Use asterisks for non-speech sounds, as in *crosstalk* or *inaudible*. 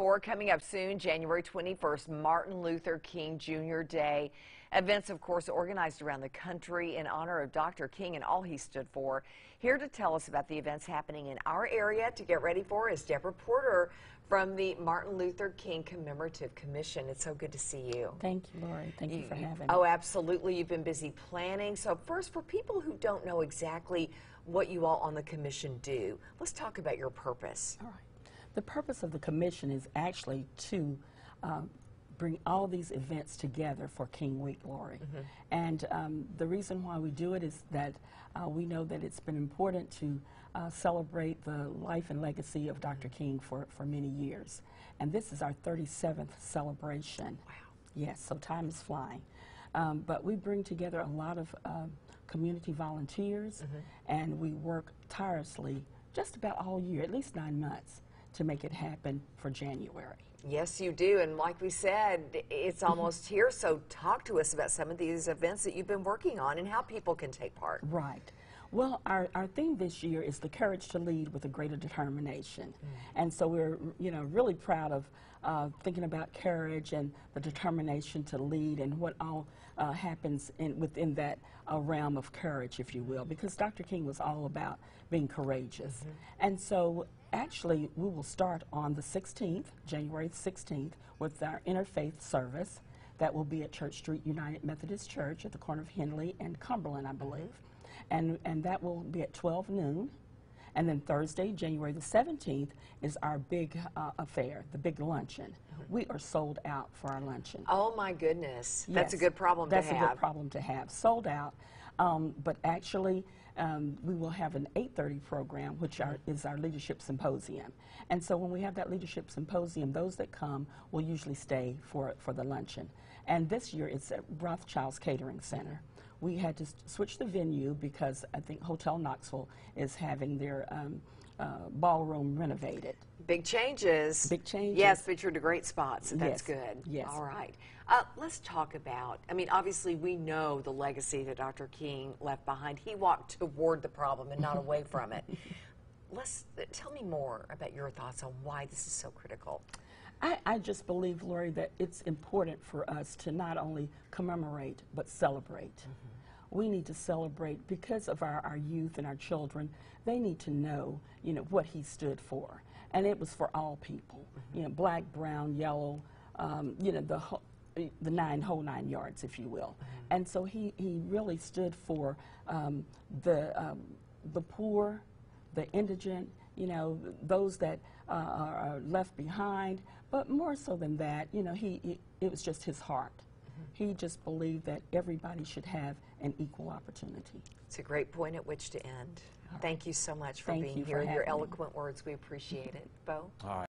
for coming up soon, January 21st, Martin Luther King Jr. Day. Events, of course, organized around the country in honor of Dr. King and all he stood for. Here to tell us about the events happening in our area to get ready for is Deborah Porter from the Martin Luther King Commemorative Commission. It's so good to see you. Thank you, Lori. Thank you, for having oh, me. Oh, absolutely. You've been busy planning. So, first, for people who don't know exactly what you all on the commission do, let's talk about your purpose. All right. The purpose of the commission is actually to um, bring all these events together for King Week Glory. Mm -hmm. And um, the reason why we do it is that uh, we know that it's been important to uh, celebrate the life and legacy of Dr. King for, for many years. And this is our 37th celebration. Wow. Yes, so time is flying. Um, but we bring together a lot of uh, community volunteers, mm -hmm. and we work tirelessly just about all year, at least nine months, to make it happen for January. Yes, you do. And like we said, it's almost here. So talk to us about some of these events that you've been working on and how people can take part. Right. Well, our, our theme this year is the courage to lead with a greater determination. Mm. And so we're, you know, really proud of uh, thinking about courage and the determination to lead and what all uh, happens in, within that uh, realm of courage, if you will, because Dr. King was all about being courageous. Mm -hmm. And so actually we will start on the 16th, January 16th, with our interfaith service. That will be at Church Street United Methodist Church at the corner of Henley and Cumberland, I believe. Mm -hmm and, and that will be at 12 noon. And then Thursday, January the 17th, is our big uh, affair, the big luncheon. Mm-hmm. We are sold out for our luncheon. Oh my goodness, yes, that's a good problem that's to have. That's a good problem to have. Sold out, um, but actually, um, we will have an 8:30 program, which are, is our leadership symposium. And so, when we have that leadership symposium, those that come will usually stay for for the luncheon. And this year, it's at Rothchild's Catering Center we had to switch the venue because I think Hotel Knoxville is having their um, uh, ballroom renovated. Big changes. Big changes. Yes, but you're to great spots. That's yes. good. Yes. All right. Uh, let's talk about, I mean, obviously we know the legacy that Dr. King left behind. He walked toward the problem and not away from it. *laughs* Let's tell me more about your thoughts on why this is so critical. I, I, just believe, Lori, that it's important for us to not only commemorate but celebrate. Mm -hmm. We need to celebrate because of our, our youth and our children. They need to know, you know, what he stood for, and it was for all people. Mm -hmm. You know, black, brown, yellow, um, you know, the the nine whole nine yards, if you will. Mm -hmm. And so he he really stood for um, the um, the poor, the indigent, you know, those that uh, are left behind. But more so than that, you know, he, he it was just his heart. Mm -hmm. He just believed that everybody should have an equal opportunity. It's a great point at which to end. Thank you so much for Thank being you here. For Your eloquent me. words, we appreciate it. Bo? All right.